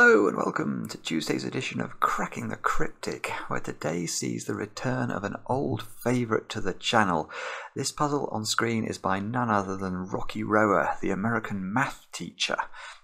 Hello and welcome to Tuesday's edition of Cracking the Cryptic, where today sees the return of an old favourite to the channel. This puzzle on screen is by none other than RockyRoer, the American math teacher.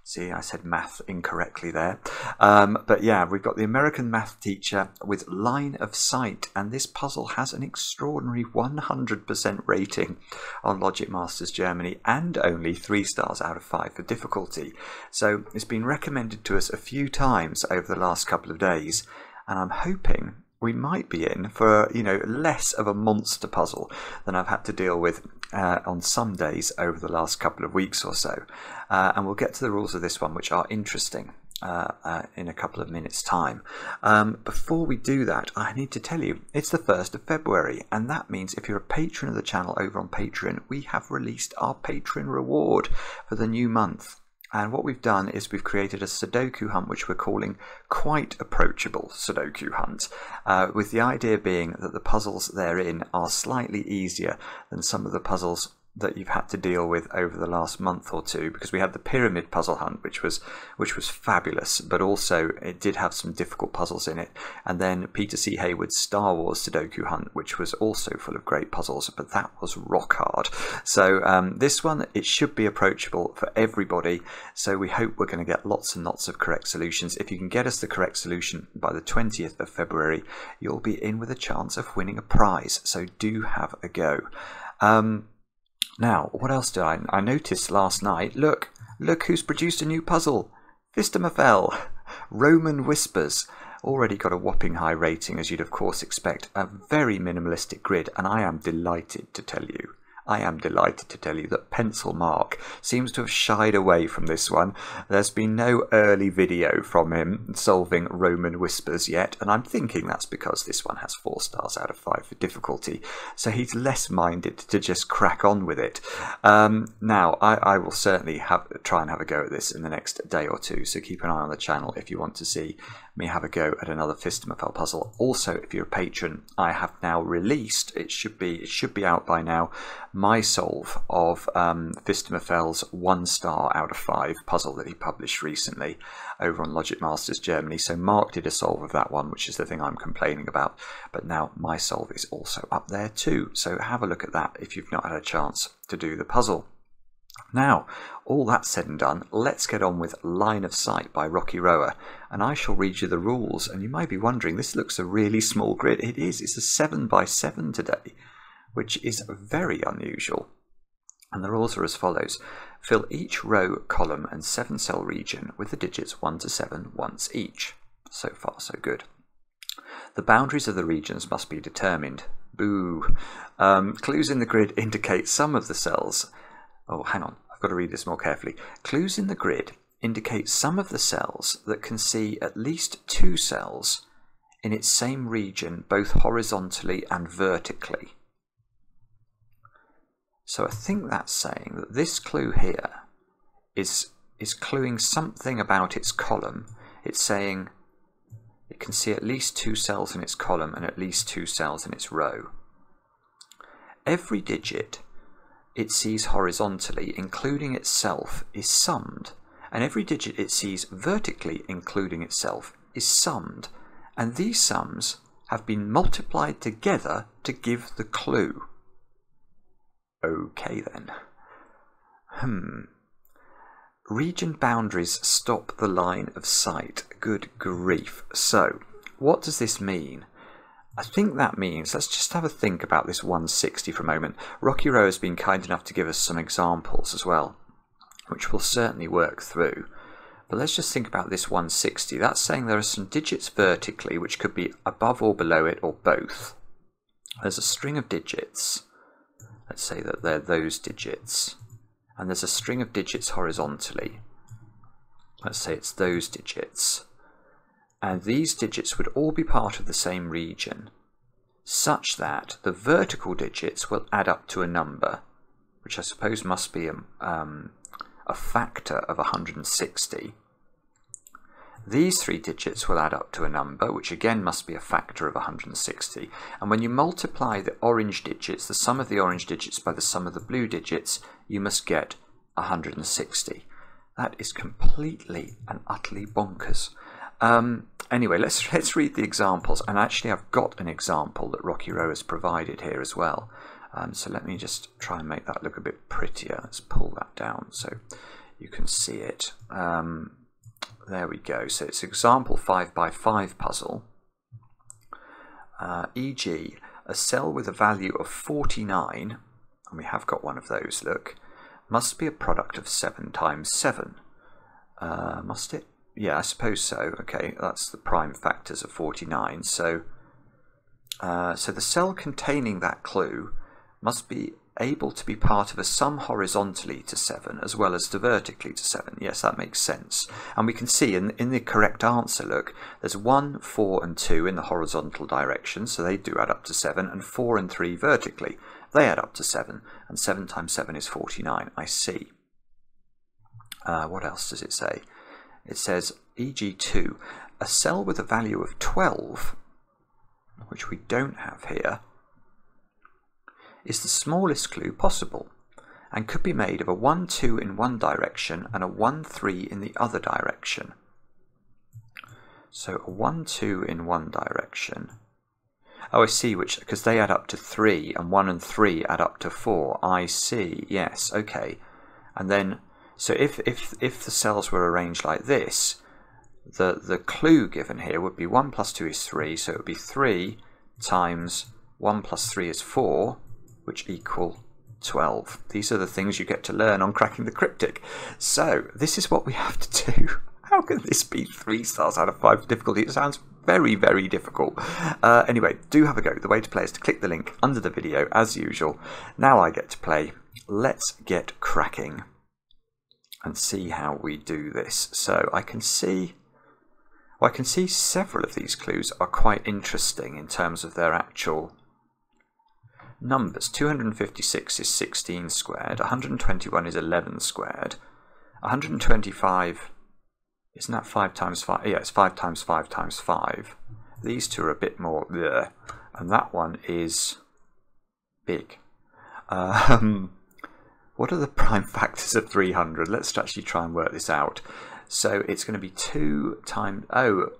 See, I said math incorrectly there. Um, but yeah, we've got the American math teacher with line of sight, and this puzzle has an extraordinary 100% rating on Logic Masters Germany and only 3 stars out of 5 for difficulty. So it's been recommended to us a few times over the last couple of days, and I'm hoping we might be in for you know less of a monster puzzle than I've had to deal with uh, on some days over the last couple of weeks or so. Uh, and we'll get to the rules of this one, which are interesting. Uh, uh, in a couple of minutes' time. Um, before we do that, I need to tell you it's the 1st of February, and that means if you're a patron of the channel over on Patreon, we have released our patron reward for the new month. And what we've done is we've created a Sudoku hunt, which we're calling Quite Approachable Sudoku Hunt, uh, with the idea being that the puzzles therein are slightly easier than some of the puzzles that you've had to deal with over the last month or two because we had the pyramid puzzle hunt which was which was fabulous but also it did have some difficult puzzles in it. And then Peter C. Hayward's Star Wars Sudoku hunt which was also full of great puzzles but that was rock hard. So um, this one it should be approachable for everybody. So we hope we're going to get lots and lots of correct solutions. If you can get us the correct solution by the 20th of February you'll be in with a chance of winning a prize. So do have a go. Um, now, what else did I... I noticed last night, look, look who's produced a new puzzle. Phistomefel, Roman Whispers. Already got a whopping high rating, as you'd of course expect. A very minimalistic grid, and I am delighted to tell you I am delighted to tell you that Pencil Mark seems to have shied away from this one. There's been no early video from him solving Roman Whispers yet, and I'm thinking that's because this one has 4 stars out of 5 for difficulty, so he's less minded to just crack on with it. Um, now, I, I, will certainly have try and have a go at this in the next day or two, so keep an eye on the channel if you want to see me have a go at another Phistomefel puzzle. Also, if you're a patron, I have now released, it should be it should be out by now, my solve of um, one star out of five puzzle that he published recently over on Logic Masters Germany. So Mark did a solve of that one, which is the thing I'm complaining about. But now my solve is also up there too. So have a look at that if you've not had a chance to do the puzzle. Now, all that said and done, let's get on with Line of Sight by RockyRoer, and I shall read you the rules. And you may be wondering, this looks a really small grid. It is, it's a 7 by 7 today, which is very unusual. And the rules are as follows fill each row, column, and 7 cell region with the digits 1 to 7 once each. So far, so good. The boundaries of the regions must be determined. Boo. Um, clues in the grid indicate some of the cells. Oh, hang on I've got to read this more carefully. Clues in the grid indicate some of the cells that can see at least two cells in its same region, both horizontally and vertically. So I think that's saying that this clue here is, is cluing something about its column. It's saying it can see at least two cells in its column and at least two cells in its row. Every digit it sees horizontally, including itself, is summed, and every digit it sees vertically, including itself, is summed, and these sums have been multiplied together to give the clue. Okay then. Hmm. Region boundaries stop the line of sight. Good grief. So, what does this mean? I think that means, let's just have a think about this 160 for a moment. RockyRoer has been kind enough to give us some examples as well, which we'll certainly work through. But let's just think about this 160. That's saying there are some digits vertically, which could be above or below it, or both. There's a string of digits. Let's say that they're those digits. And there's a string of digits horizontally. Let's say it's those digits and these digits would all be part of the same region, such that the vertical digits will add up to a number, which I suppose must be a, um, a factor of 160. These three digits will add up to a number, which again must be a factor of 160. And when you multiply the orange digits, the sum of the orange digits by the sum of the blue digits, you must get 160. That is completely and utterly bonkers. Um, anyway, let's let's read the examples. And actually, I've got an example that RockyRoer has provided here as well. Um, so let me just try and make that look a bit prettier. Let's pull that down so you can see it. Um, there we go. So it's example 5 by 5 puzzle. Uh, e.g., a cell with a value of 49, and we have got one of those, look, must be a product of 7 times 7. Uh, must it? Yeah, I suppose so. Okay, that's the prime factors of 49. So, uh, so the cell containing that clue must be able to be part of a sum horizontally to 7 as well as to vertically to 7. Yes, that makes sense. And we can see in, in the correct answer, look, there's 1, 4 and 2 in the horizontal direction, so they do add up to 7, and 4 and 3 vertically. They add up to 7, and 7 times 7 is 49. I see. Uh, what else does it say? It says EG2, a cell with a value of 12, which we don't have here, is the smallest clue possible and could be made of a 1 2 in one direction and a 1 3 in the other direction. So a 1 2 in one direction. Oh, I see, which because they add up to 3 and 1 and 3 add up to 4. I see, yes, okay. And then, so if, if, if the cells were arranged like this, the, the clue given here would be 1 plus 2 is 3, so it would be 3 times 1 plus 3 is 4, which equal 12. These are the things you get to learn on cracking the cryptic. So this is what we have to do. How can this be three stars out of five difficulty? It sounds very, very difficult. Uh, anyway, do have a go. The way to play is to click the link under the video as usual. Now I get to play. Let's get cracking and see how we do this. So I can see well, I can see several of these clues are quite interesting in terms of their actual numbers. 256 is 16 squared, 121 is 11 squared, 125, isn't that 5 times 5? Yeah, it's 5 times 5 times 5. These two are a bit more there, and that one is big. Um, what are the prime factors of 300? Let's actually try and work this out. So it's going to be 2 times, oh,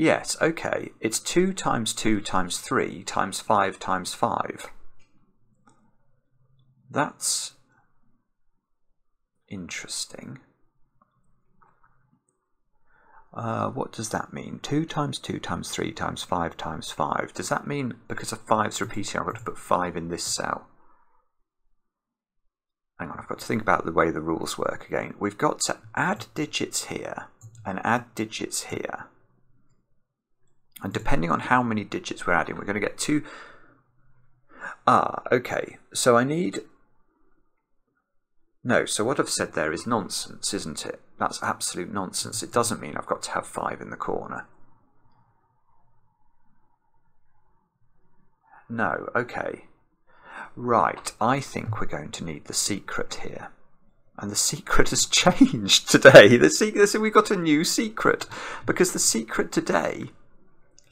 Yes, okay. It's 2 times 2 times 3 times 5 times 5. That's interesting. Uh, what does that mean? 2 times 2 times 3 times 5 times 5. Does that mean because of 5's repeating, I've got to put 5 in this cell? Hang on, I've got to think about the way the rules work again. We've got to add digits here and add digits here. And depending on how many digits we're adding, we're going to get two. Ah, okay. So I need. No, so what I've said there is nonsense, isn't it? That's absolute nonsense. It doesn't mean I've got to have five in the corner. No, okay. Right, I think we're going to need the secret here. And the secret has changed today. The secret, we've got a new secret. Because the secret today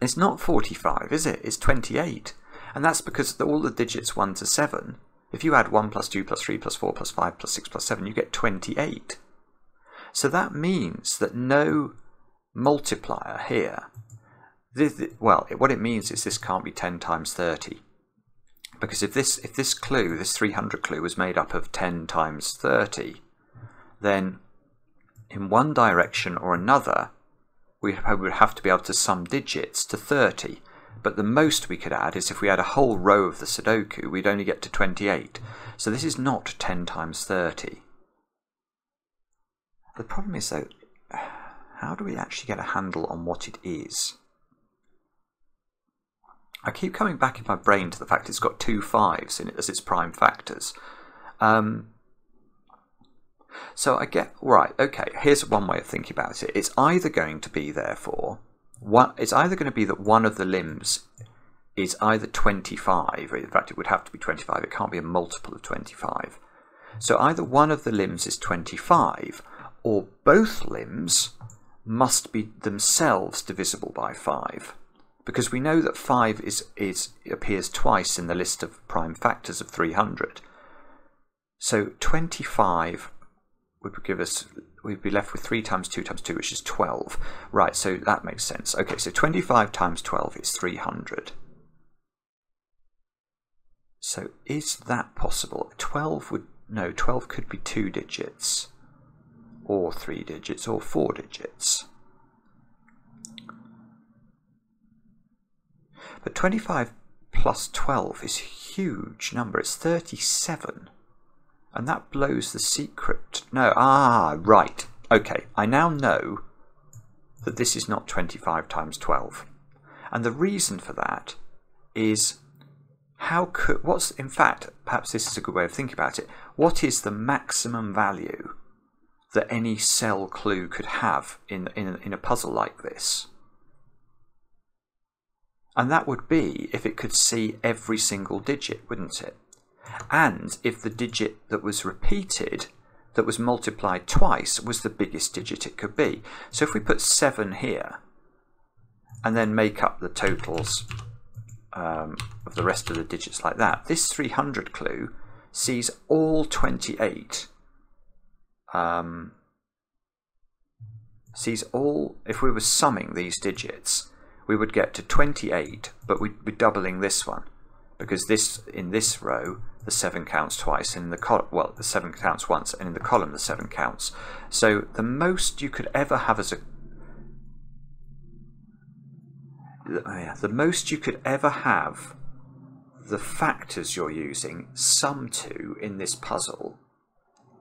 it's not 45, is it? It's 28. And that's because all the digits 1 to 7, if you add 1 plus 2 plus 3 plus 4 plus 5 plus 6 plus 7, you get 28. So that means that no multiplier here, this, well, what it means is this can't be 10 times 30. Because if this, if this clue, this 300 clue, was made up of 10 times 30, then in one direction or another, we would have to be able to sum digits to 30. But the most we could add is if we had a whole row of the Sudoku, we'd only get to 28. So this is not 10 times 30. The problem is though, how do we actually get a handle on what it is? I keep coming back in my brain to the fact it's got two fives in it as its prime factors. Um, so I get right. Okay, here's one way of thinking about it. It's either going to be therefore one. It's either going to be that one of the limbs is either 25. In fact, it would have to be 25. It can't be a multiple of 25. So either one of the limbs is 25, or both limbs must be themselves divisible by 5 because we know that 5 is, is appears twice in the list of prime factors of 300. So 25 would give us, we'd be left with 3 times 2 times 2, which is 12. Right, so that makes sense. Okay, so 25 times 12 is 300. So is that possible? 12 would, no, 12 could be two digits, or three digits, or four digits. But 25 plus 12 is a huge number. It's 37. And that blows the secret. No, ah, right. Okay, I now know that this is not 25 times 12. And the reason for that is how could, what's, in fact, perhaps this is a good way of thinking about it, what is the maximum value that any cell clue could have in, in, in a puzzle like this? And that would be if it could see every single digit, wouldn't it? And if the digit that was repeated, that was multiplied twice, was the biggest digit it could be. So if we put 7 here, and then make up the totals um, of the rest of the digits like that, this 300 clue sees all 28 um, sees all, if we were summing these digits, we would get to 28, but we'd be doubling this one because this in this row the 7 counts twice and in the column well the 7 counts once and in the column the 7 counts so the most you could ever have as a oh the most you could ever have the factors you're using sum to in this puzzle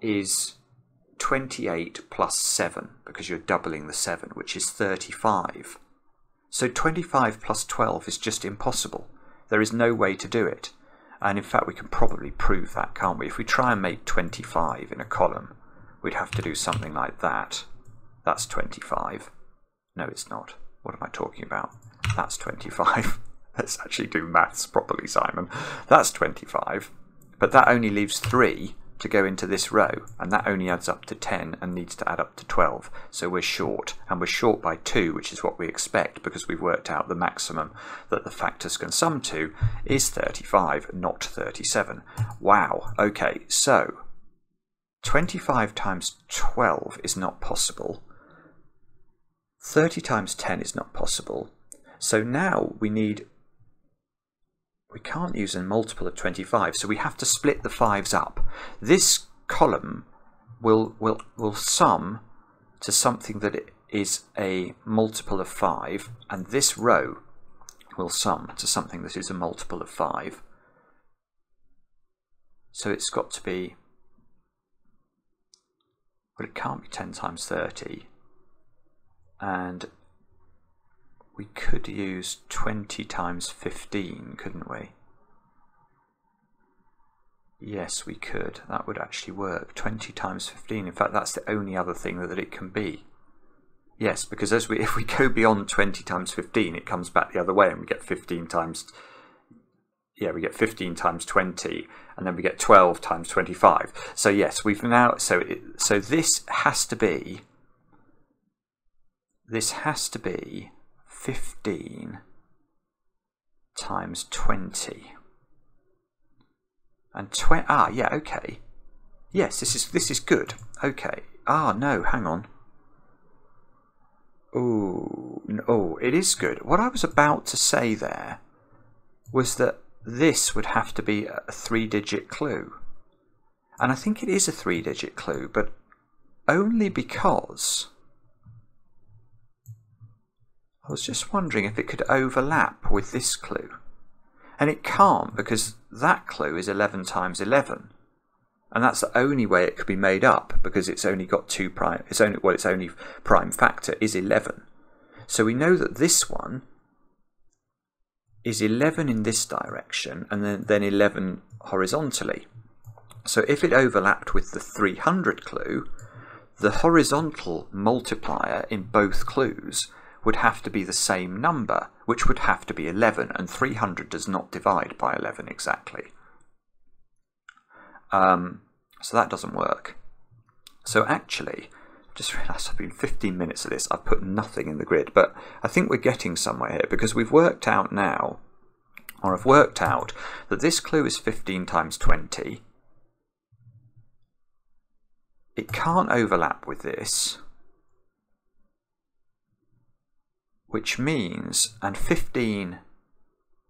is 28 plus 7 because you're doubling the 7 which is 35 so 25 plus 12 is just impossible. There is no way to do it. And in fact, we can probably prove that, can't we? If we try and make 25 in a column, we'd have to do something like that. That's 25. No, it's not. What am I talking about? That's 25. Let's actually do maths properly, Simon. That's 25. But that only leaves 3 to go into this row and that only adds up to 10 and needs to add up to 12 so we're short and we're short by 2 which is what we expect because we've worked out the maximum that the factors can sum to is 35 not 37 wow okay so 25 times 12 is not possible. 30 times 10 is not possible. So now we need we can't use a multiple of 25, so we have to split the fives up. This column will, will, will sum to something that is a multiple of 5, and this row will sum to something that is a multiple of 5. So it's got to be, well it can't be 10 times 30, and we could use 20 times 15, couldn't we? Yes, we could. That would actually work. 20 times 15. In fact, that's the only other thing that it can be. Yes, because as we if we go beyond 20 times 15, it comes back the other way and we get 15 times yeah, we get 15 times 20 and then we get 12 times 25. So yes, we've now so it, so this has to be this has to be 15 times 20. And 20, ah, yeah, okay. Yes, this is, this is good. Okay. Ah, no, hang on. Oh, oh, it is good. What I was about to say there was that this would have to be a three-digit clue. And I think it is a three-digit clue, but only because I was just wondering if it could overlap with this clue. And it can't because that clue is 11 times 11. And that's the only way it could be made up because it's only got two prime, it's only, well, its only prime factor is 11. So we know that this one is 11 in this direction and then, then 11 horizontally. So if it overlapped with the 300 clue, the horizontal multiplier in both clues would have to be the same number, which would have to be 11, and 300 does not divide by 11 exactly. Um, so that doesn't work. So actually, just realised I've been 15 minutes of this, I've put nothing in the grid, but I think we're getting somewhere here because we've worked out now, or I've worked out that this clue is 15 times 20, it can't overlap with this, which means, and 15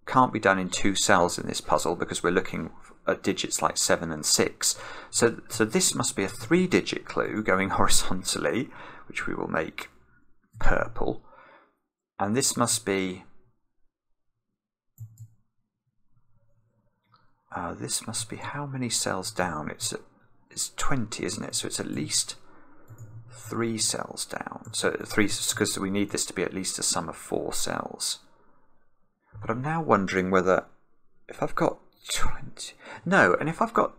can't be done in two cells in this puzzle because we're looking at digits like 7 and 6. So, so this must be a three digit clue going horizontally, which we will make purple. And this must be uh, this must be how many cells down? It's it's 20, isn't it? So it's at least three cells down. So three, because we need this to be at least a sum of four cells. But I'm now wondering whether, if I've got 20, no, and if I've got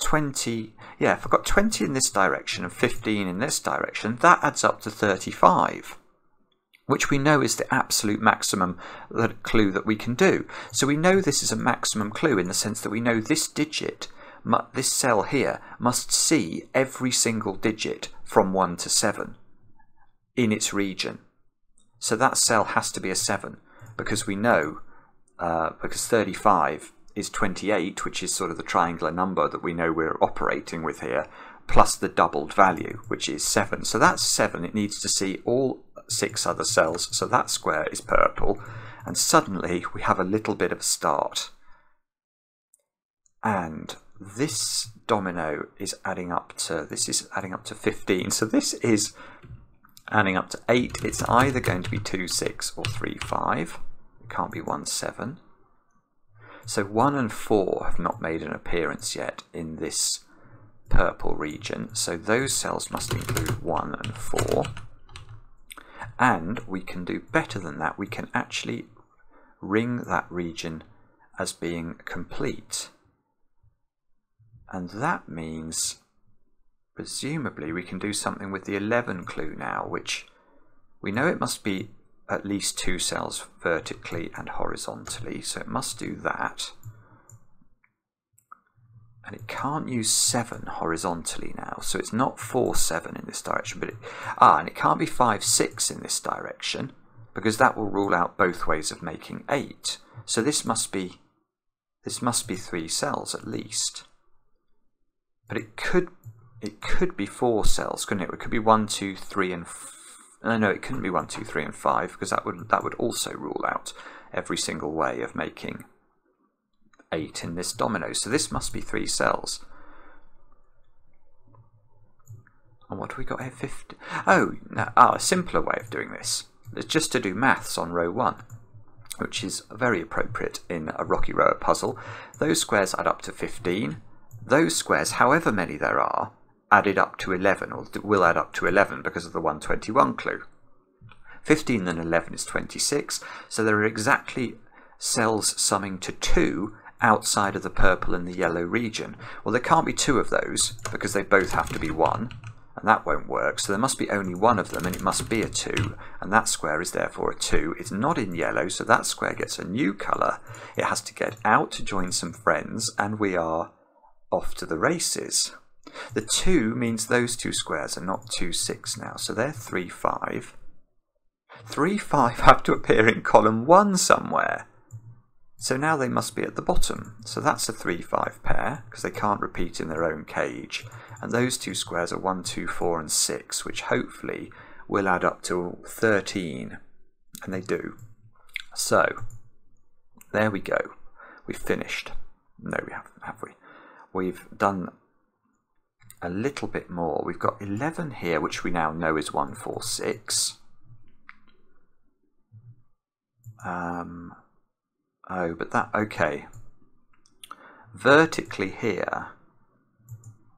20, yeah, if I've got 20 in this direction and 15 in this direction, that adds up to 35 which we know is the absolute maximum clue that we can do. So we know this is a maximum clue in the sense that we know this digit this cell here must see every single digit from 1 to 7 in its region. So that cell has to be a 7 because we know, uh, because 35 is 28, which is sort of the triangular number that we know we're operating with here, plus the doubled value, which is 7. So that's 7. It needs to see all six other cells, so that square is purple. And suddenly we have a little bit of a start. And this domino is adding up to, this is adding up to 15. So this is adding up to 8. It's either going to be 2, 6 or 3, 5. It can't be 1, 7. So 1 and 4 have not made an appearance yet in this purple region. So those cells must include 1 and 4. And we can do better than that. We can actually ring that region as being complete. And that means, presumably, we can do something with the 11 clue now, which we know it must be at least two cells vertically and horizontally, so it must do that. And it can't use 7 horizontally now, so it's not 4, 7 in this direction, but it, ah, and it can't be 5, 6 in this direction, because that will rule out both ways of making 8. So this must be, this must be 3 cells at least. But it could it could be four cells, couldn't it? It could be one, two, three, and no, no, it couldn't be one, two, three, and five because that would that would also rule out every single way of making eight in this domino. So this must be three cells. And what have we got here? 50. Oh, no, oh, a simpler way of doing this is just to do maths on row one, which is very appropriate in a RockyRoer puzzle. Those squares add up to 15 those squares, however many there are, added up to 11, or will add up to 11 because of the 121 clue. 15 and 11 is 26, so there are exactly cells summing to 2 outside of the purple and the yellow region. Well, there can't be two of those because they both have to be 1, and that won't work, so there must be only one of them, and it must be a 2, and that square is therefore a 2. It's not in yellow, so that square gets a new colour. It has to get out to join some friends, and we are off to the races. The 2 means those two squares are not 2, 6 now, so they're 3, 5. 3, 5 have to appear in column 1 somewhere. So now they must be at the bottom. So that's a 3, 5 pair, because they can't repeat in their own cage. And those two squares are 1, 2, 4 and 6, which hopefully will add up to 13. And they do. So, there we go. We've finished. No, we haven't, have we? We've done a little bit more. We've got 11 here, which we now know is 146. Um, oh, but that, okay. Vertically here,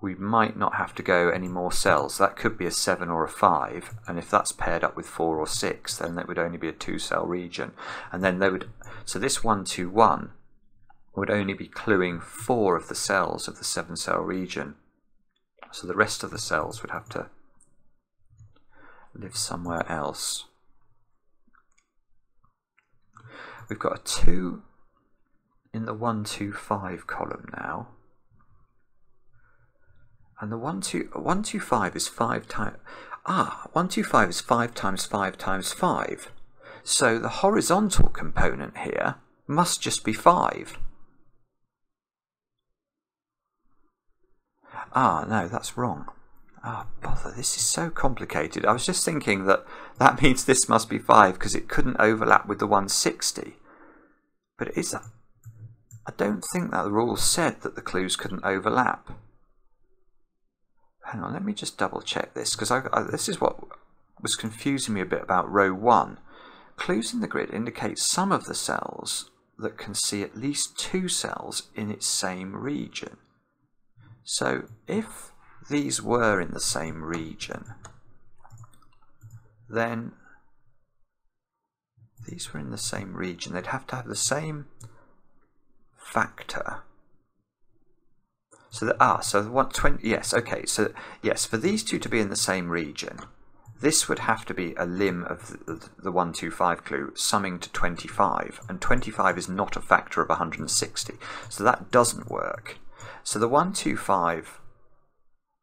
we might not have to go any more cells. That could be a 7 or a 5, and if that's paired up with 4 or 6, then that would only be a 2-cell region. And then they would, so this 121 would only be cluing four of the cells of the seven cell region. So the rest of the cells would have to live somewhere else. We've got a 2 in the 125 column now. And the 125 is 5 times... Ah, 125 is 5 times 5 times 5. So the horizontal component here must just be 5. Ah, no, that's wrong. Oh, bother, this is so complicated. I was just thinking that that means this must be 5 because it couldn't overlap with the 160. But it is a... I don't think that the rule said that the clues couldn't overlap. Hang on, let me just double check this because this is what was confusing me a bit about row 1. Clues in the grid indicate some of the cells that can see at least two cells in its same region. So if these were in the same region, then these were in the same region. They'd have to have the same factor. So that ah, so the one twenty. Yes, okay. So yes, for these two to be in the same region, this would have to be a limb of the, the 125 clue summing to 25, and 25 is not a factor of 160, so that doesn't work. So the 125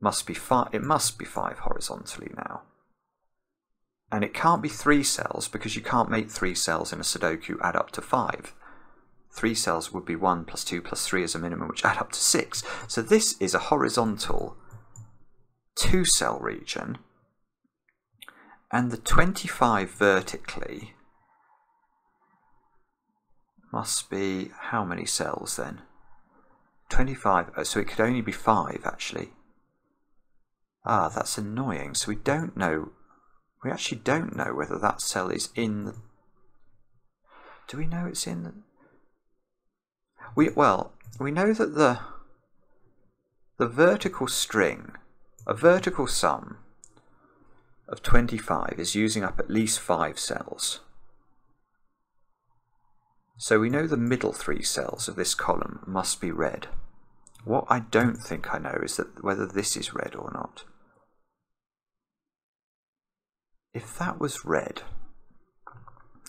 must be five, it must be 5 horizontally now. And it can't be 3 cells because you can't make 3 cells in a Sudoku add up to 5. 3 cells would be 1 plus 2 plus 3 as a minimum, which add up to 6. So this is a horizontal 2 cell region and the 25 vertically must be how many cells then? 25, oh, so it could only be 5 actually. Ah, that's annoying. So we don't know, we actually don't know whether that cell is in the, do we know it's in the, we, well, we know that the, the vertical string, a vertical sum of 25 is using up at least 5 cells. So we know the middle three cells of this column must be red. What I don't think I know is that whether this is red or not. If that was red,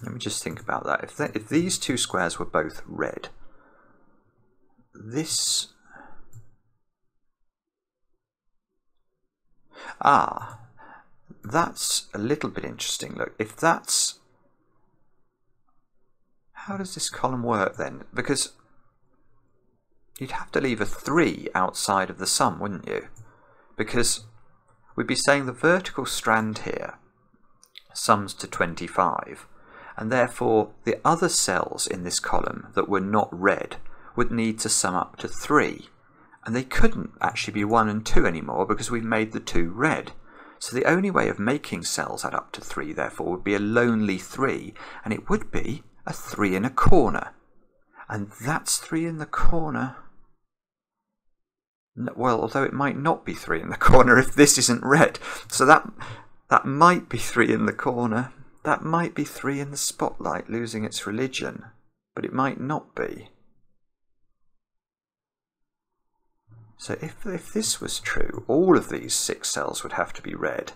let me just think about that. If, if these two squares were both red, this... Ah, that's a little bit interesting. Look, if that's... How does this column work then? Because you'd have to leave a 3 outside of the sum, wouldn't you? Because we'd be saying the vertical strand here sums to 25, and therefore the other cells in this column that were not red would need to sum up to 3, and they couldn't actually be 1 and 2 anymore because we've made the 2 red. So the only way of making cells add up to 3, therefore, would be a lonely 3, and it would be a 3 in a corner. And that's 3 in the corner. Well, although it might not be 3 in the corner if this isn't red. So that, that might be 3 in the corner. That might be 3 in the spotlight losing its religion. But it might not be. So if, if this was true, all of these six cells would have to be red.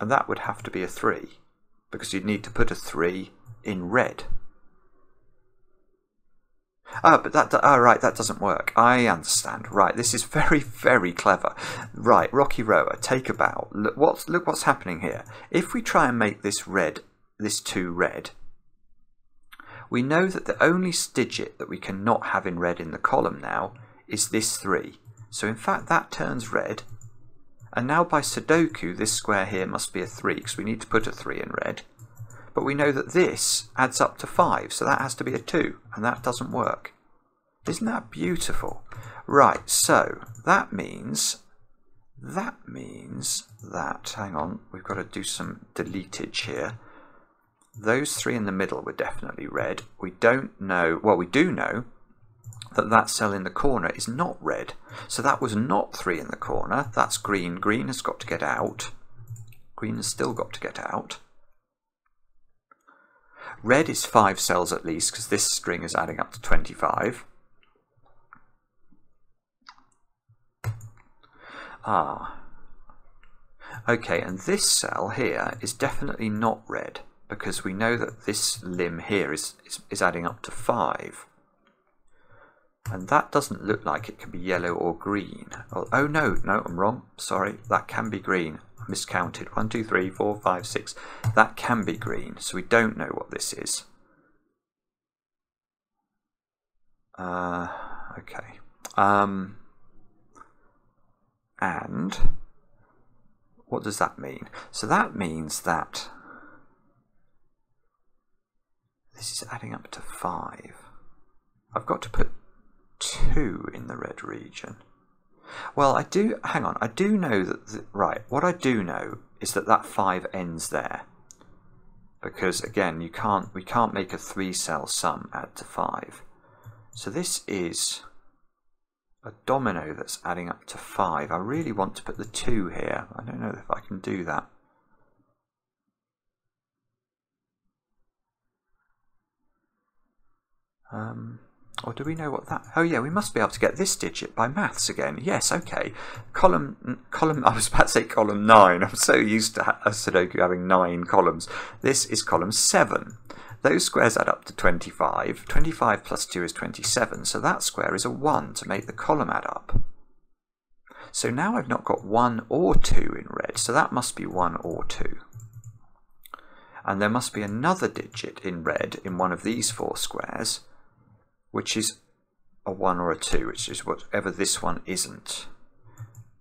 And that would have to be a 3, because you'd need to put a 3 in red. Ah, but that, ah, right, that doesn't work. I understand. Right, this is very, very clever. Right, RockyRoer, take a bow. Look what's, look what's happening here. If we try and make this red, this 2 red, we know that the only digit that we cannot have in red in the column now is this 3. So in fact that turns red. And now by Sudoku this square here must be a 3 because we need to put a 3 in red. But we know that this adds up to 5 so that has to be a 2 and that doesn't work. Isn't that beautiful? Right, so that means that means that, hang on, we've got to do some deletage here. Those three in the middle were definitely red. We don't know, well we do know that that cell in the corner is not red. So that was not 3 in the corner. That's green. Green has got to get out. Green has still got to get out. Red is 5 cells at least because this string is adding up to 25. Ah. Okay, and this cell here is definitely not red because we know that this limb here is, is, is adding up to 5. And that doesn't look like it can be yellow or green. Oh, oh no, no, I'm wrong. Sorry, that can be green. I miscounted. One, two, three, four, five, six. That can be green, so we don't know what this is. Uh, okay. Um, And what does that mean? So that means that this is adding up to 5. I've got to put 2 in the red region. Well, I do, hang on, I do know that, the, right, what I do know is that that 5 ends there. Because again, you can't, we can't make a 3 cell sum add to 5. So this is a domino that's adding up to 5. I really want to put the 2 here. I don't know if I can do that. Um, or do we know what that... Oh yeah, we must be able to get this digit by maths again. Yes, okay. Column, mm, column. I was about to say column 9. I'm so used to a uh, Sudoku having 9 columns. This is column 7. Those squares add up to 25. 25 plus 2 is 27, so that square is a 1 to make the column add up. So now I've not got 1 or 2 in red, so that must be 1 or 2. And there must be another digit in red in one of these four squares, which is a 1 or a 2, which is whatever this one isn't.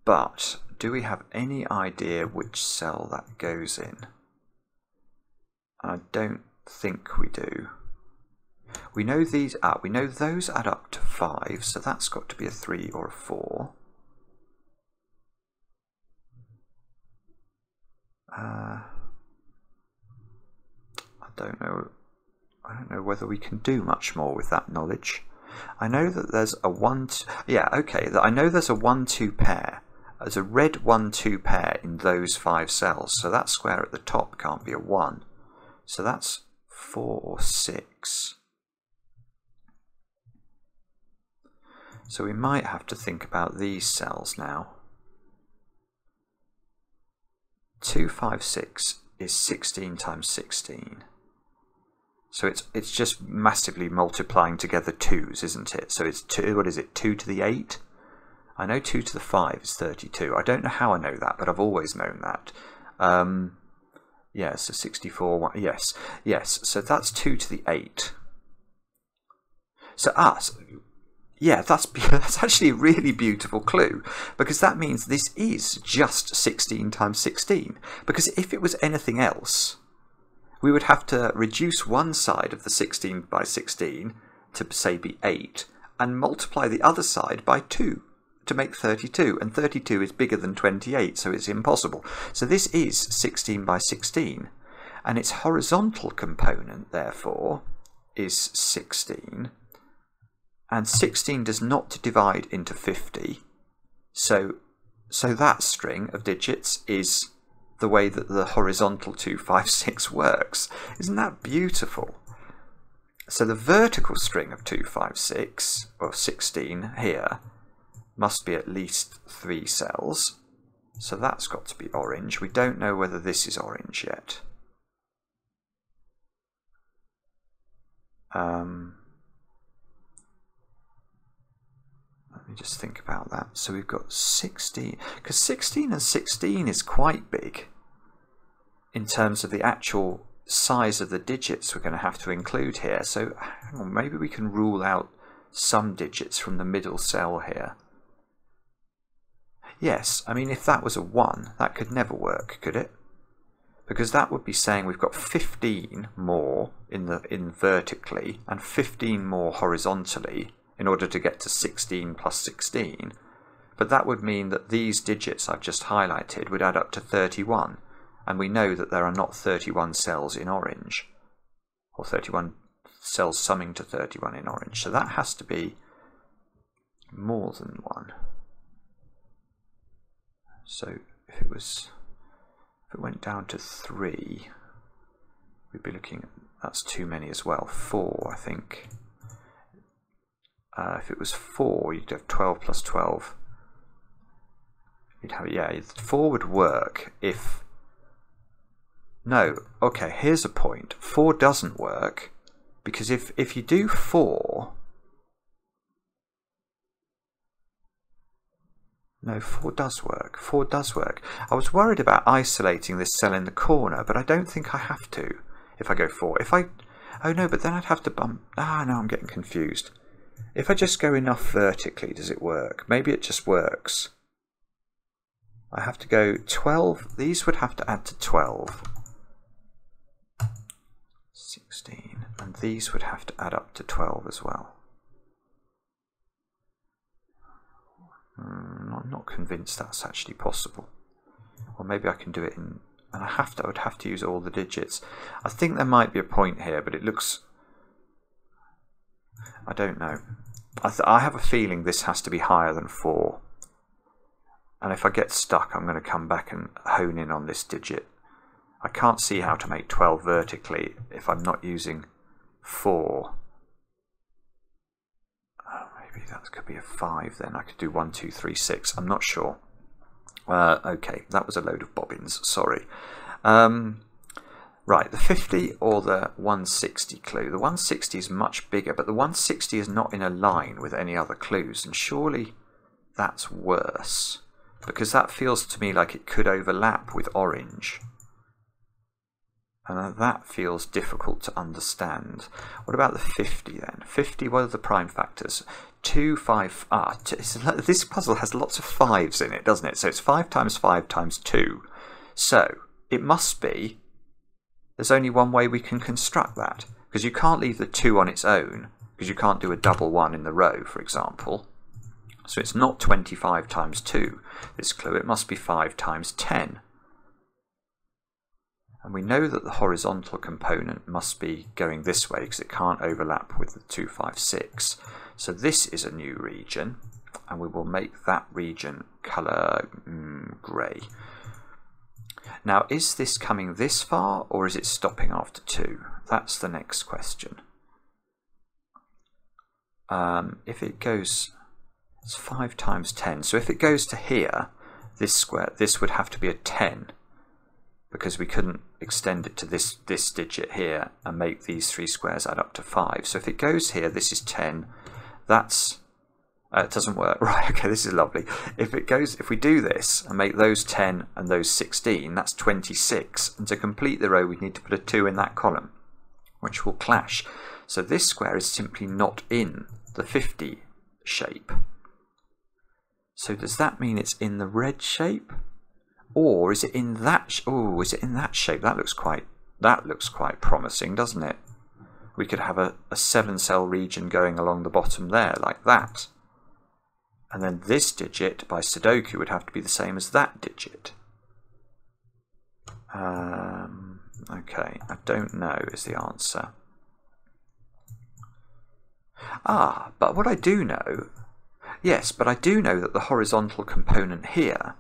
But do we have any idea which cell that goes in? I don't think we do. We know these are, we know those add up to 5, so that's got to be a 3 or a 4. Uh, I don't know I don't know whether we can do much more with that knowledge. I know that there's a 1 two, yeah okay I know there's a 1 2 pair. There's a red 1 2 pair in those five cells so that square at the top can't be a 1 so that's 4 or 6 so we might have to think about these cells now. 256 is 16 times 16 so it's it's just massively multiplying together twos, isn't it? So it's two. What is it? Two to the eight. I know two to the five is thirty-two. I don't know how I know that, but I've always known that. Um, yeah, so sixty-four. Yes, yes. So that's two to the eight. So us. Yeah, that's that's actually a really beautiful clue because that means this is just 16 times 16. Because if it was anything else, we would have to reduce one side of the 16 by 16 to say be 8 and multiply the other side by 2 to make 32 and 32 is bigger than 28 so it's impossible. So this is 16 by 16 and its horizontal component therefore is 16 and 16 does not divide into 50 so so that string of digits is the way that the horizontal 256 works. Isn't that beautiful? So the vertical string of 256, or 16 here, must be at least three cells. So that's got to be orange. We don't know whether this is orange yet. Um, me just think about that. So we've got 16, because 16 and 16 is quite big in terms of the actual size of the digits we're going to have to include here. So on, maybe we can rule out some digits from the middle cell here. Yes, I mean if that was a 1, that could never work, could it? Because that would be saying we've got 15 more in the in vertically and 15 more horizontally in order to get to 16 plus 16. But that would mean that these digits I've just highlighted would add up to 31 and we know that there are not 31 cells in orange, or 31 cells summing to 31 in orange. So that has to be more than one. So if it was, if it went down to three, we'd be looking, at that's too many as well. Four, I think. Uh, if it was four, you'd have 12 plus 12. You'd have, yeah, four would work if no, okay, here's a point. 4 doesn't work because if, if you do 4, No, 4 does work. 4 does work. I was worried about isolating this cell in the corner, but I don't think I have to if I go 4. If I... Oh no, but then I'd have to bump... Ah, no, I'm getting confused. If I just go enough vertically, does it work? Maybe it just works. I have to go 12. These would have to add to 12. 16. And these would have to add up to 12 as well. Mm, I'm not convinced that's actually possible. Or maybe I can do it in... And I have to, I would have to use all the digits. I think there might be a point here, but it looks... I don't know. I, I have a feeling this has to be higher than 4. And if I get stuck, I'm going to come back and hone in on this digit. I can't see how to make 12 vertically if I'm not using 4. Oh, maybe that could be a 5 then. I could do 1, 2, 3, 6. I'm not sure. Uh, okay, that was a load of bobbins. Sorry. Um, right, the 50 or the 160 clue. The 160 is much bigger, but the 160 is not in a line with any other clues, and surely that's worse because that feels to me like it could overlap with orange. And that feels difficult to understand. What about the 50 then? 50, what are the prime factors? 2, 5, ah, this puzzle has lots of 5s in it, doesn't it? So it's 5 times 5 times 2. So it must be, there's only one way we can construct that. Because you can't leave the 2 on its own, because you can't do a double 1 in the row, for example. So it's not 25 times 2, this clue, it must be 5 times 10. And we know that the horizontal component must be going this way because it can't overlap with the 256. So this is a new region, and we will make that region colour mm, grey. Now, is this coming this far, or is it stopping after 2? That's the next question. Um, if it goes it's 5 times 10. So if it goes to here, this square, this would have to be a 10 because we couldn't extend it to this, this digit here and make these three squares add up to 5. So if it goes here, this is 10. That's, uh, it doesn't work. Right, okay, this is lovely. If it goes, if we do this and make those 10 and those 16, that's 26. And to complete the row, we need to put a 2 in that column, which will clash. So this square is simply not in the 50 shape. So does that mean it's in the red shape? Or is it in that oh, is it in that shape? That looks quite that looks quite promising, doesn't it? We could have a, a seven cell region going along the bottom there, like that. And then this digit by Sudoku would have to be the same as that digit. Um, okay, I don't know is the answer. Ah, but what I do know Yes, but I do know that the horizontal component here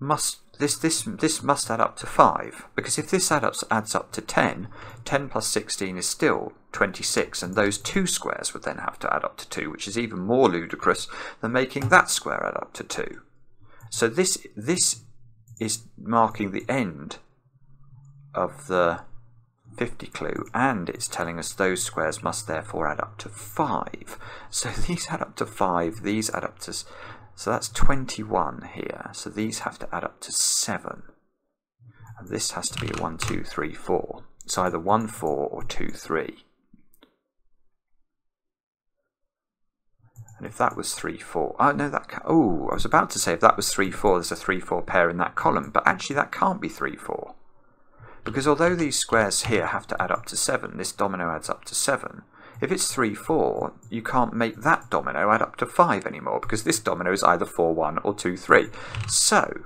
must this this this must add up to 5 because if this adds up, adds up to 10 10 plus 16 is still 26 and those two squares would then have to add up to 2 which is even more ludicrous than making that square add up to 2 so this this is marking the end of the 50 clue and it's telling us those squares must therefore add up to 5. So these add up to 5, these add up to... So that's 21 here. So these have to add up to 7. And this has to be a 1, 2, 3, 4. It's either 1, 4 or 2, 3. And if that was 3, 4, oh no, that, oh, I was about to say if that was 3, 4, there's a 3, 4 pair in that column, but actually that can't be 3, 4. Because although these squares here have to add up to 7, this domino adds up to 7, if it's 3, 4, you can't make that domino add up to 5 anymore, because this domino is either 4, 1 or 2, 3. So,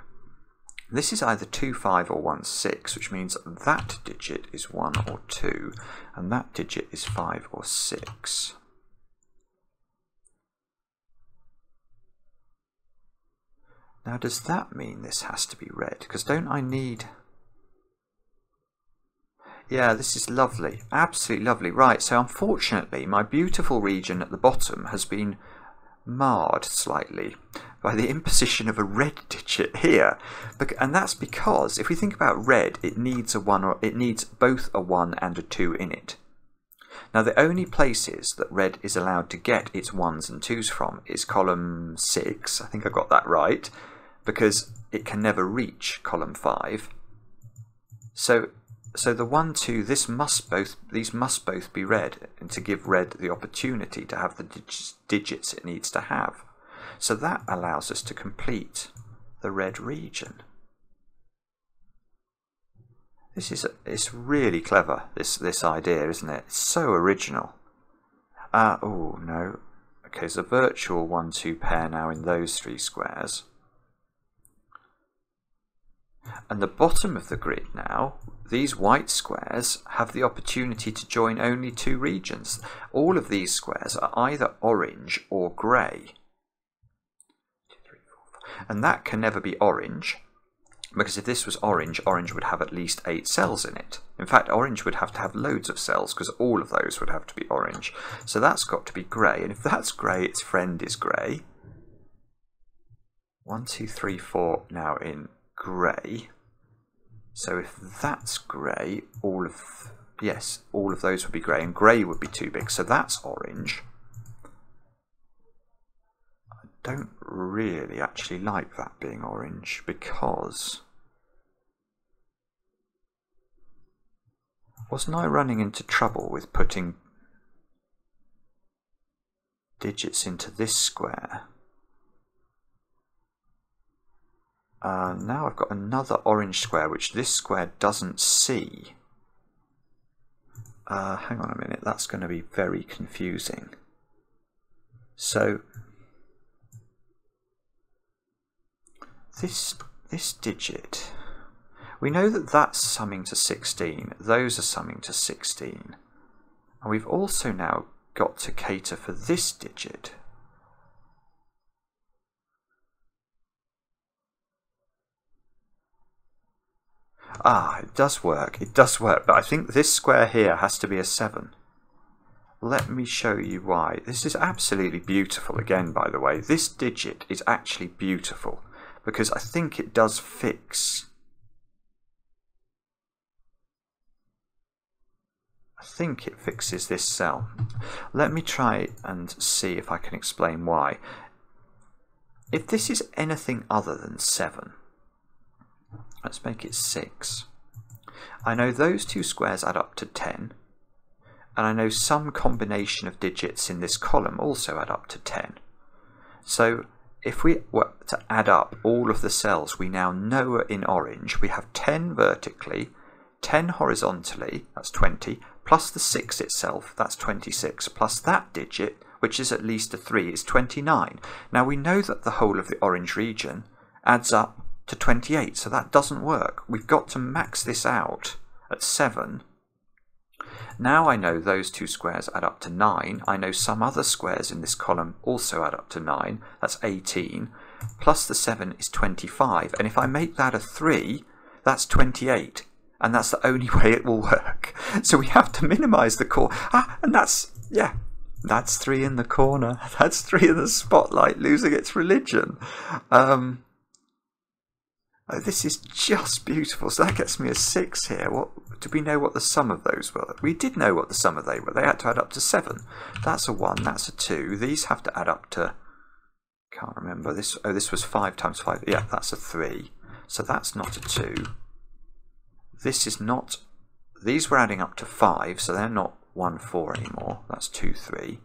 this is either 2, 5 or 1, 6, which means that digit is 1 or 2, and that digit is 5 or 6. Now does that mean this has to be red? Because don't I need... Yeah, this is lovely. Absolutely lovely. Right, so unfortunately, my beautiful region at the bottom has been marred slightly by the imposition of a red digit here. And that's because if we think about red, it needs a one or it needs both a 1 and a 2 in it. Now the only places that red is allowed to get its 1s and 2s from is column 6, I think I got that right, because it can never reach column 5. So so the one, two, this must both, these must both be red, and to give red the opportunity to have the dig digits it needs to have. So that allows us to complete the red region. This is it's really clever. This this idea, isn't it? It's so original. Uh, oh no. Okay, a virtual one-two pair now in those three squares. And the bottom of the grid now, these white squares have the opportunity to join only two regions. All of these squares are either orange or grey. And that can never be orange because if this was orange, orange would have at least eight cells in it. In fact, orange would have to have loads of cells because all of those would have to be orange. So that's got to be grey. And if that's grey, its friend is grey. One, two, three, four now in grey. So if that's grey, all of, yes, all of those would be grey and grey would be too big. So that's orange. I don't really actually like that being orange because wasn't I running into trouble with putting digits into this square? Uh, now I've got another orange square which this square doesn't see. Uh, hang on a minute, that's going to be very confusing. So this this digit, we know that that's summing to 16, those are summing to 16. And we've also now got to cater for this digit. Ah, it does work, it does work, but I think this square here has to be a 7. Let me show you why. This is absolutely beautiful again, by the way. This digit is actually beautiful because I think it does fix. I think it fixes this cell. Let me try and see if I can explain why. If this is anything other than 7, let's make it 6. I know those two squares add up to 10, and I know some combination of digits in this column also add up to 10. So if we were to add up all of the cells we now know are in orange, we have 10 vertically, 10 horizontally, that's 20, plus the 6 itself, that's 26, plus that digit, which is at least a 3, is 29. Now we know that the whole of the orange region adds up to 28, so that doesn't work. We've got to max this out at 7 now I know those two squares add up to 9. I know some other squares in this column also add up to 9. That's 18. Plus the 7 is 25. And if I make that a 3, that's 28. And that's the only way it will work. So we have to minimize the core. Ah, and that's, yeah, that's 3 in the corner. That's 3 in the spotlight losing its religion. Um, Oh, this is just beautiful. So that gets me a 6 here. What Do we know what the sum of those were? We did know what the sum of they were. They had to add up to 7. That's a 1, that's a 2. These have to add up to... Can't remember. This Oh, this was 5 times 5. Yeah, that's a 3. So that's not a 2. This is not... These were adding up to 5, so they're not 1, 4 anymore. That's 2, 3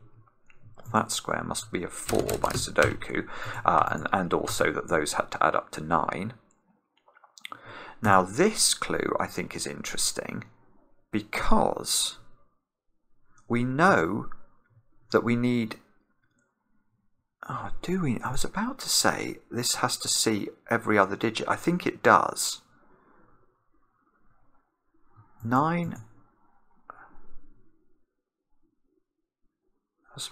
that square must be a 4 by Sudoku, uh, and, and also that those had to add up to 9. Now, this clue I think is interesting because we know that we need. Oh, do we? I was about to say this has to see every other digit. I think it does. 9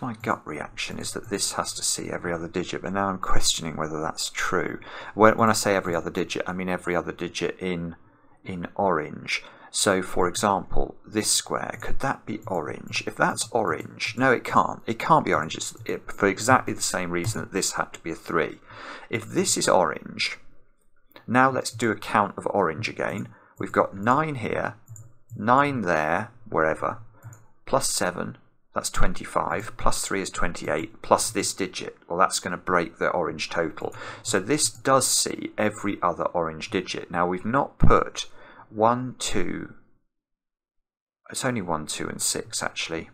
My gut reaction is that this has to see every other digit, but now I'm questioning whether that's true. When, when I say every other digit, I mean every other digit in in orange. So, for example, this square, could that be orange? If that's orange, no, it can't. It can't be orange it, for exactly the same reason that this had to be a 3. If this is orange, now let's do a count of orange again. We've got 9 here, 9 there, wherever, plus 7, that's 25, plus 3 is 28, plus this digit. Well, that's going to break the orange total. So this does see every other orange digit. Now, we've not put 1, 2, it's only 1, 2, and 6, actually.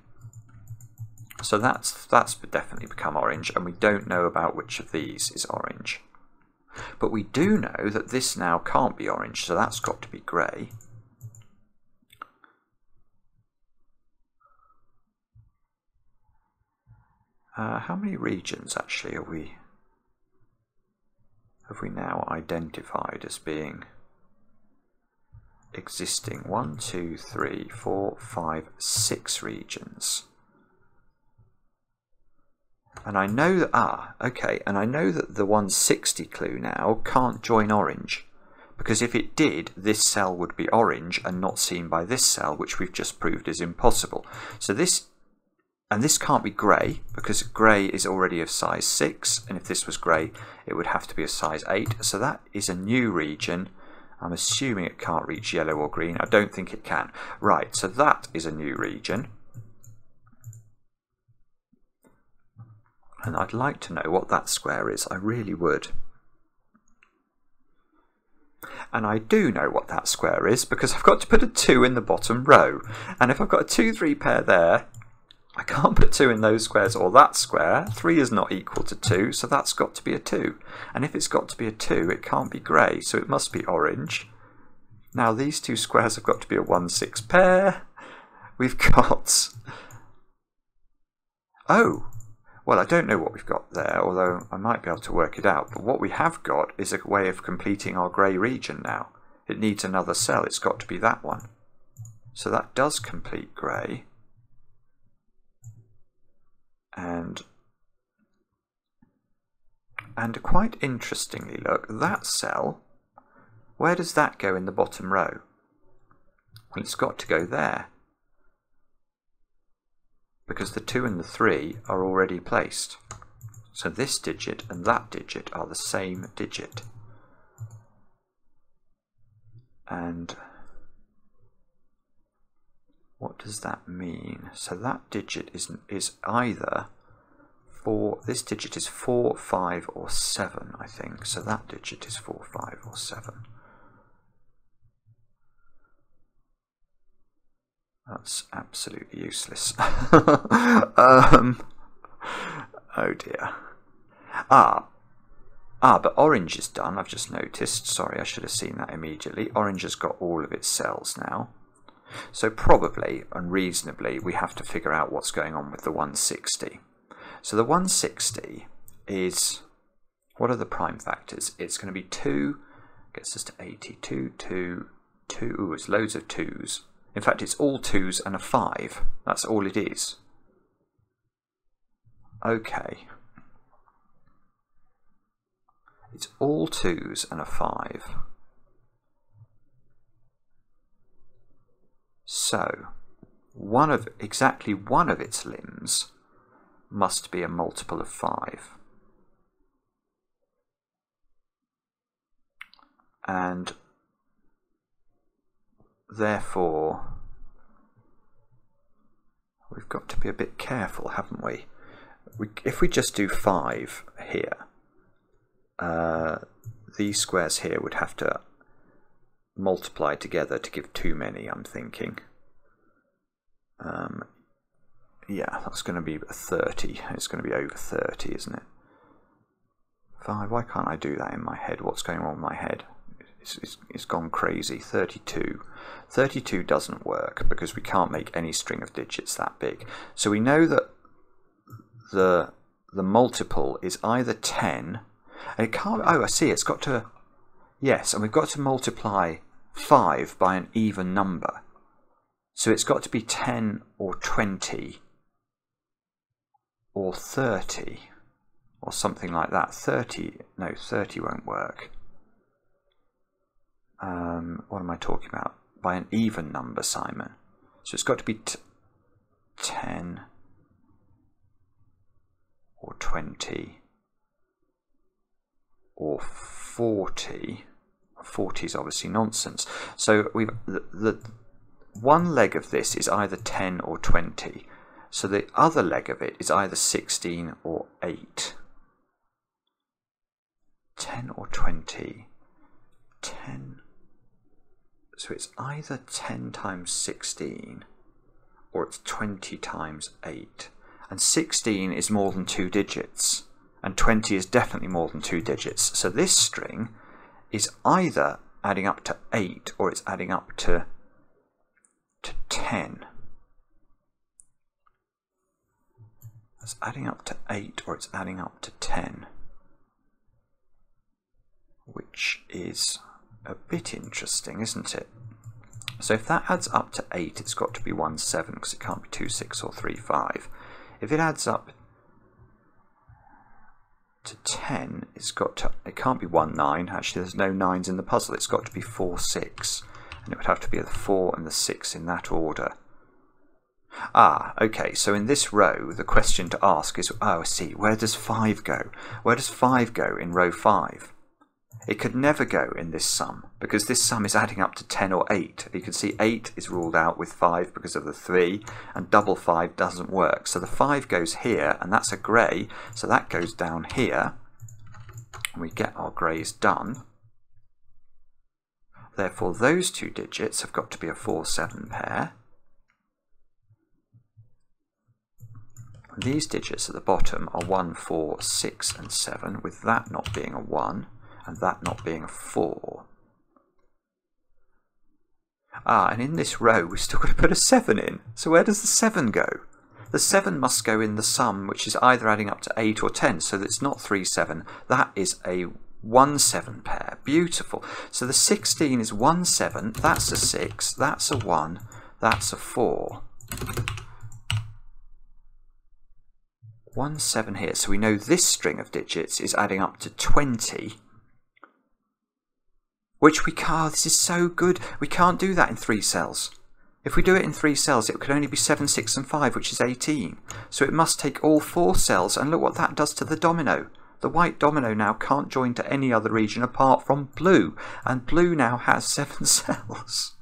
So that's, that's definitely become orange, and we don't know about which of these is orange. But we do know that this now can't be orange, so that's got to be grey. Uh, how many regions actually are we have we now identified as being existing? One, two, three, four, five, six regions. And I know that, ah, okay, and I know that the 160 clue now can't join orange. Because if it did, this cell would be orange and not seen by this cell, which we've just proved is impossible. So this, and this can't be grey, because grey is already of size 6, and if this was grey, it would have to be a size 8. So that is a new region. I'm assuming it can't reach yellow or green. I don't think it can. Right, so that is a new region. And I'd like to know what that square is. I really would. And I do know what that square is because I've got to put a 2 in the bottom row. And if I've got a 2, 3 pair there, I can't put 2 in those squares or that square. 3 is not equal to 2, so that's got to be a 2. And if it's got to be a 2, it can't be grey, so it must be orange. Now these two squares have got to be a 1, 6 pair. We've got... Oh, well, I don't know what we've got there, although I might be able to work it out. But what we have got is a way of completing our grey region now. It needs another cell. It's got to be that one. So that does complete grey. And and quite interestingly, look, that cell, where does that go in the bottom row? Well, it's got to go there because the 2 and the 3 are already placed. So this digit and that digit are the same digit. And what does that mean? So that digit is, is either 4, this digit is 4, 5 or 7 I think. So that digit is 4, 5 or 7. That's absolutely useless. um, oh dear. Ah, ah, but orange is done. I've just noticed. Sorry, I should have seen that immediately. Orange has got all of its cells now. So probably and reasonably we have to figure out what's going on with the 160. So the 160 is, what are the prime factors? It's going to be 2, gets us to 82, 2, 2, ooh, it's loads of 2s. In fact, it's all 2s and a 5. That's all it is. Okay. It's all 2s and a 5. So, one of exactly one of its limbs must be a multiple of 5. And therefore, we've got to be a bit careful, haven't we? we if we just do 5 here, uh, these squares here would have to multiply together to give too many, I'm thinking. Um, yeah, that's going to be 30. It's going to be over 30, isn't it? 5, why can't I do that in my head? What's going on in my head? It's, it's, it's gone crazy. 32. 32 doesn't work because we can't make any string of digits that big. So we know that the the multiple is either 10 and it can't oh I see it's got to yes and we've got to multiply 5 by an even number so it's got to be 10 or 20 or 30 or something like that 30 no 30 won't work um, what am I talking about? By an even number, Simon. So it's got to be 10 or 20 or 40. 40 is obviously nonsense. So we've the, the one leg of this is either 10 or 20. So the other leg of it is either 16 or 8. 10 or 20. 10 so it's either 10 times 16 or it's 20 times 8. and 16 is more than two digits, and 20 is definitely more than two digits. So this string is either adding up to 8 or it's adding up to, to 10. It's adding up to 8 or it's adding up to 10, which is a bit interesting, isn't it? So if that adds up to 8, it's got to be 1, 7, because it can't be 2, 6 or 3, 5. If it adds up to 10, it's got to, it can't be 1, 9. Actually, there's no 9s in the puzzle. It's got to be 4, 6. And it would have to be the 4 and the 6 in that order. Ah, okay, so in this row, the question to ask is, oh, I see, where does 5 go? Where does 5 go in row 5? It could never go in this sum because this sum is adding up to 10 or 8. You can see 8 is ruled out with 5 because of the 3 and double 5 doesn't work. So the 5 goes here and that's a grey so that goes down here and we get our greys done. Therefore those two digits have got to be a 4-7 pair. These digits at the bottom are 1, 4, 6 and 7 with that not being a 1 and that not being a 4. Ah, and in this row we've still got to put a 7 in. So where does the 7 go? The 7 must go in the sum, which is either adding up to 8 or 10, so it's not 3, 7. That is a 1, 7 pair. Beautiful. So the 16 is 1, 7. That's a 6. That's a 1. That's a 4. 1, 7 here. So we know this string of digits is adding up to 20 which we can't. This is so good. We can't do that in three cells. If we do it in three cells, it could only be 7, 6 and 5, which is 18. So it must take all four cells, and look what that does to the domino. The white domino now can't join to any other region apart from blue, and blue now has 7 cells.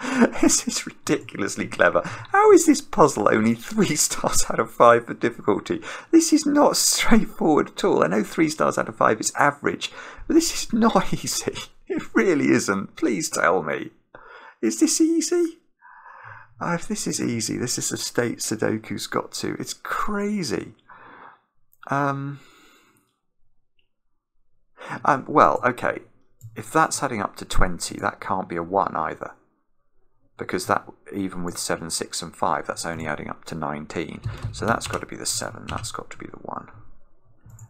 this is ridiculously clever. How is this puzzle only 3 stars out of 5 for difficulty? This is not straightforward at all. I know 3 stars out of 5 is average, but this is not easy. It really isn't. Please tell me. Is this easy? Uh, if this is easy, this is the state Sudoku's got to. It's crazy. Um, um, well, okay. If that's adding up to 20, that can't be a 1 either. Because that, even with 7, 6 and 5, that's only adding up to 19. So that's got to be the 7, that's got to be the 1.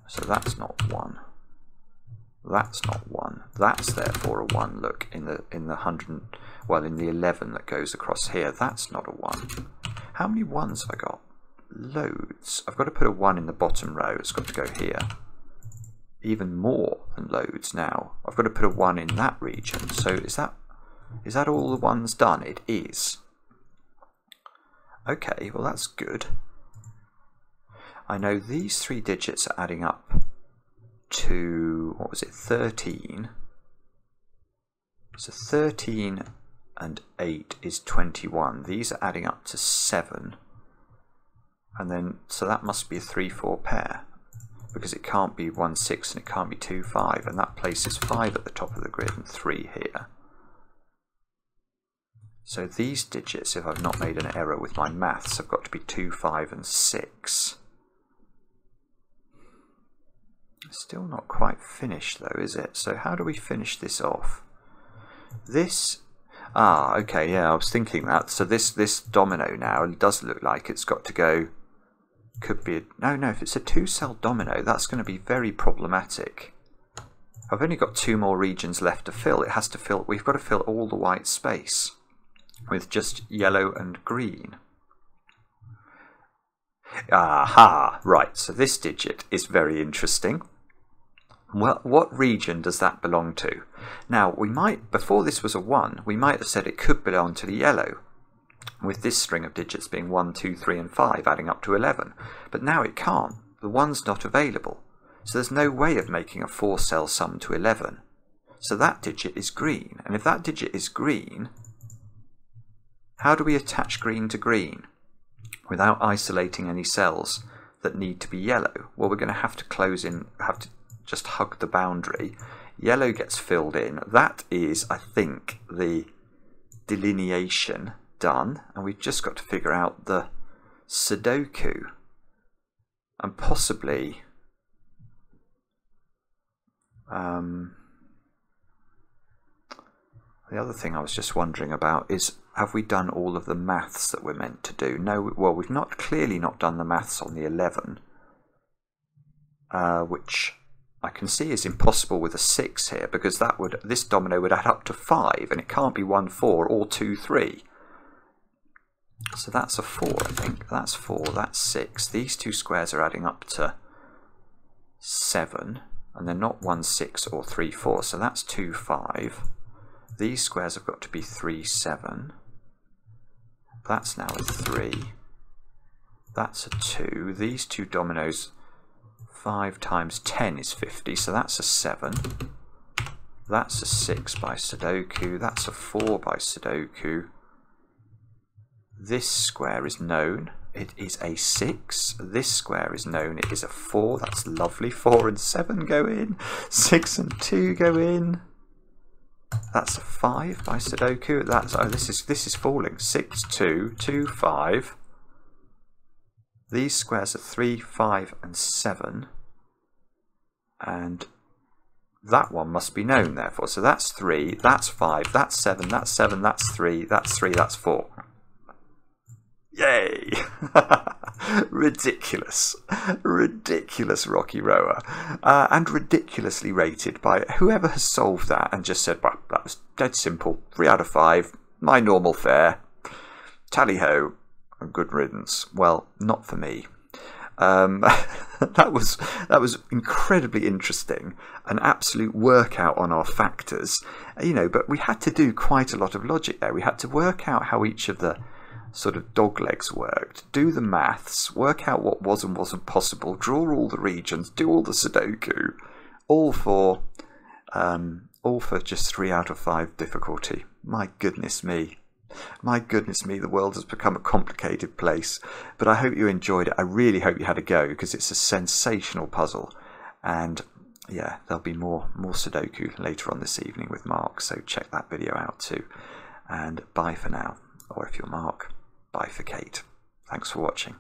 So that's not 1. That's not one. That's therefore a one. Look in the in the hundred, well in the eleven that goes across here. That's not a one. How many ones have I got? Loads. I've got to put a one in the bottom row. It's got to go here. Even more than loads now. I've got to put a one in that region. So is that is that all the ones done? It is. Okay, well that's good. I know these three digits are adding up to, what was it, 13. So 13 and 8 is 21. These are adding up to 7. And then, so that must be a 3-4 pair. Because it can't be 1, 6 and it can't be 2, 5. And that places 5 at the top of the grid and 3 here. So these digits, if I've not made an error with my maths, have got to be 2, 5 and 6. Still not quite finished though, is it? So how do we finish this off? This, ah, okay, yeah, I was thinking that. So this, this domino now does look like it's got to go, could be, a, no, no, if it's a two-cell domino, that's going to be very problematic. I've only got two more regions left to fill. It has to fill, we've got to fill all the white space with just yellow and green. Aha, right, so this digit is very interesting. Well, what region does that belong to? Now, we might, before this was a 1, we might have said it could belong to the yellow, with this string of digits being 1, 2, 3 and 5, adding up to 11. But now it can't. The 1's not available. So there's no way of making a 4-cell sum to 11. So that digit is green. And if that digit is green, how do we attach green to green without isolating any cells that need to be yellow? Well, we're going to have to close in, have to just hug the boundary. Yellow gets filled in. That is, I think, the delineation done. And we've just got to figure out the Sudoku. and possibly um, the other thing I was just wondering about is have we done all of the maths that we're meant to do? No, well, we've not clearly not done the maths on the 11, uh, which I can see is impossible with a 6 here because that would this domino would add up to 5 and it can't be 1 4 or 2 3. So that's a 4 I think. That's 4, that's 6. These two squares are adding up to 7 and they're not 1 6 or 3 4 so that's 2 5. These squares have got to be 3 7. That's now a 3. That's a 2. These two dominoes 5 times 10 is 50, so that's a 7. That's a 6 by Sudoku. That's a 4 by Sudoku. This square is known. It is a 6. This square is known. It is a 4. That's lovely. 4 and 7 go in. 6 and 2 go in. That's a 5 by Sudoku. That's oh this is this is falling. 6, 2, 2, 5. These squares are 3, 5 and 7. And that one must be known therefore. So that's 3, that's 5, that's 7, that's 7, that's 3, that's 3, that's 4. Yay! ridiculous, ridiculous RockyRoer, uh, and ridiculously rated by whoever has solved that and just said, well, that was dead simple. Three out of five, my normal fare. Tally ho, good riddance. Well, not for me. Um, that was that was incredibly interesting, an absolute workout on our factors, you know. But we had to do quite a lot of logic there. We had to work out how each of the sort of dog legs worked, do the maths, work out what was and wasn't possible, draw all the regions, do all the Sudoku, all for um, all for just three out of five difficulty. My goodness me. My goodness me, the world has become a complicated place. But I hope you enjoyed it. I really hope you had a go because it's a sensational puzzle. And yeah, there'll be more more Sudoku later on this evening with Mark, so check that video out too. And bye for now. Or if you're Mark, bifurcate. Thanks for watching.